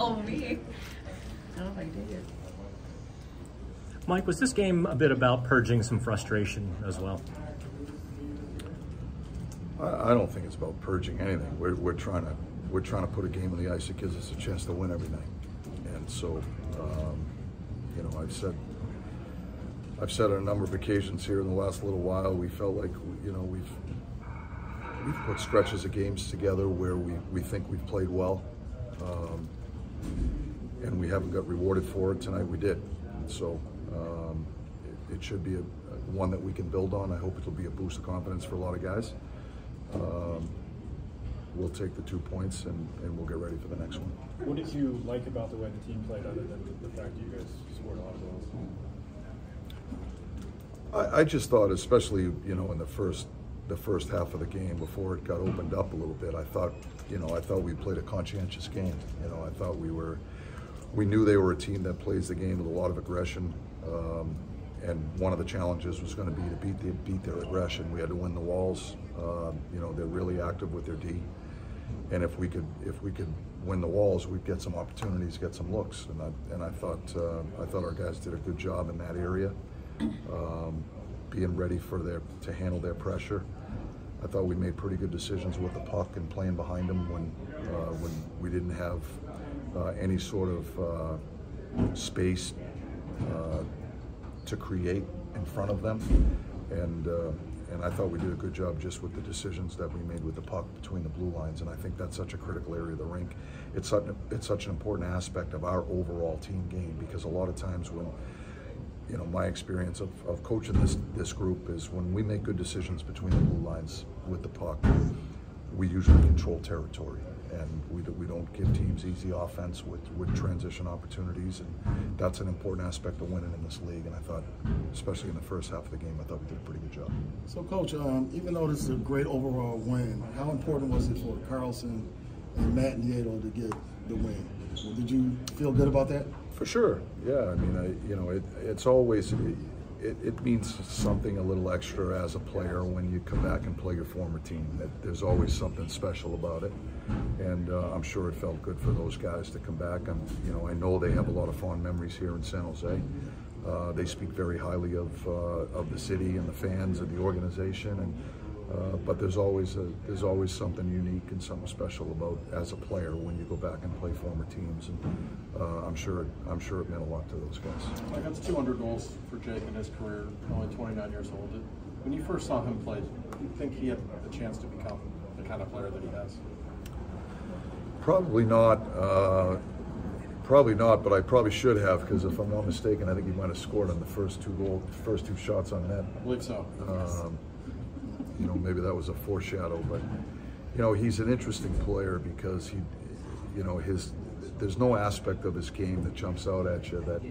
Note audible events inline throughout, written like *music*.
*laughs* Oh, me? I don't know if I did. Mike, was this game a bit about purging some frustration as well? I, I don't think it's about purging anything. We're, we're trying to we're trying to put a game on the ice that gives us a chance to win every night. And so, um, you know, I've said I've said on a number of occasions here in the last little while, we felt like you know we've we've put stretches of games together where we, we think we've played well, um, and we haven't got rewarded for it. Tonight we did. So um, it, it, should be a, a, one that we can build on. I hope it'll be a boost of confidence for a lot of guys. Um, we'll take the two points and, and we'll get ready for the next one. What did you like about the way the team played other than the fact that you guys scored a lot of goals? I, I just thought, especially, you know, in the first the first half of the game before it got opened up a little bit, I thought, you know, I thought we played a conscientious game. You know, I thought we were, we knew they were a team that plays the game with a lot of aggression. Um, and one of the challenges was going to be to beat the, beat their aggression. We had to win the walls. Um, you know, they're really active with their D and if we could if we could win the walls, we'd get some opportunities, get some looks, and I and I thought uh, I thought our guys did a good job in that area, um, being ready for their to handle their pressure. I thought we made pretty good decisions with the puck and playing behind them when uh, when we didn't have uh, any sort of uh, space uh, to create in front of them, and uh, and I thought we did a good job just with the decisions that we made with the puck between the blue lines, and I think that's such a critical area of the rink. It's such, it's such an important aspect of our overall team game because a lot of times when, you know, my experience of, of coaching this, this group is when we make good decisions between the blue lines with the puck, we usually control territory and we, do, we don't give teams easy offense with, with transition opportunities, and that's an important aspect of winning in this league. And I thought, especially in the first half of the game, I thought we did a pretty good job. So, Coach, um, even though this is a great overall win, how important was it for Karlsson and Matt Nieto to get the win? Did you feel good about that? For sure, yeah. I mean, I, you know, it, it's always. It, it, means something a little extra as a player when you come back and play your former team. That there's always something special about it, and uh, I'm sure it felt good for those guys to come back. And you know, I know they have a lot of fond memories here in San Jose. Uh, they speak very highly of uh, of the city and the fans and the organization, and uh, but there's always a, there's always something unique and something special about as a player when you go back and play former teams, and uh, I'm sure I'm sure it meant a lot to those guys. Like that's 200 goals for Jake in his career, only 29 years old. When you first saw him play, do you think he had the chance to become the kind of player that he has? Probably not. Uh, probably not, but I probably should have because if I'm not mistaken, I think he might have scored on the first two goal, first two shots on net. I believe so. Um, you know, maybe that was a foreshadow, but you know, he's an interesting player because he, you know, his there's no aspect of his game that jumps out at you that,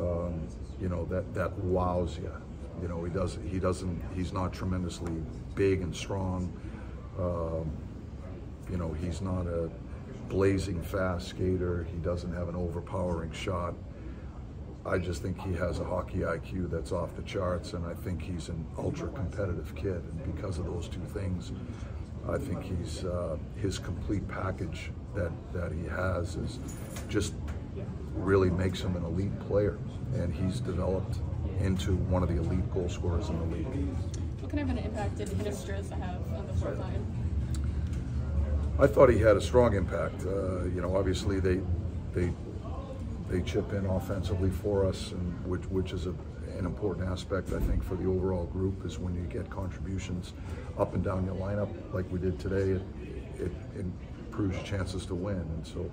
um, you know, that that wows you. You know, he does he doesn't he's not tremendously big and strong. Um, you know, he's not a blazing fast skater. He doesn't have an overpowering shot. I just think he has a hockey IQ that's off the charts, and I think he's an ultra competitive kid. And because of those two things, I think he's uh, his complete package that that he has is just really makes him an elite player, and he's developed into one of the elite goal scorers in the league. What kind of an impact did Hinostroza have on the fourth line? I thought he had a strong impact. Uh, you know, obviously they they they chip in offensively for us, and which which is a, an important aspect I think for the overall group is when you get contributions up and down your lineup like we did today, it, it, improves chances to win. And so,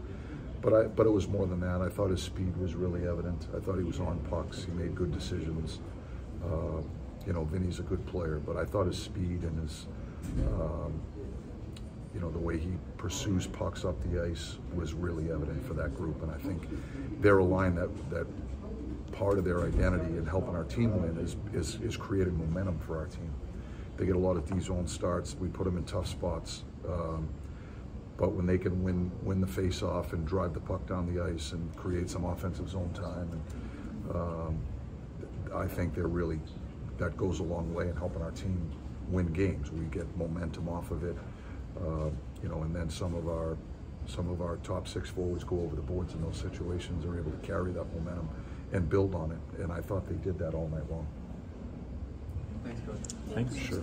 but I but it was more than that. I thought his speed was really evident. I thought he was on pucks. He made good decisions. Uh, you know, Vinny's a good player, but I thought his speed and his um, you know, the way he pursues pucks up the ice was really evident for that group. And I think they're a line that, that part of their identity in helping our team win is, is, is creating momentum for our team. They get a lot of D-zone starts. We put them in tough spots. Um, but when they can win win the face-off and drive the puck down the ice and create some offensive zone time, and um, I think they're really that goes a long way in helping our team win games. We get momentum off of it. Uh, you know, and then some of our some of our top six forwards go over the boards in those situations, are able to carry that momentum and build on it. And I thought they did that all night long. Thanks, Coach. Thanks. Sure.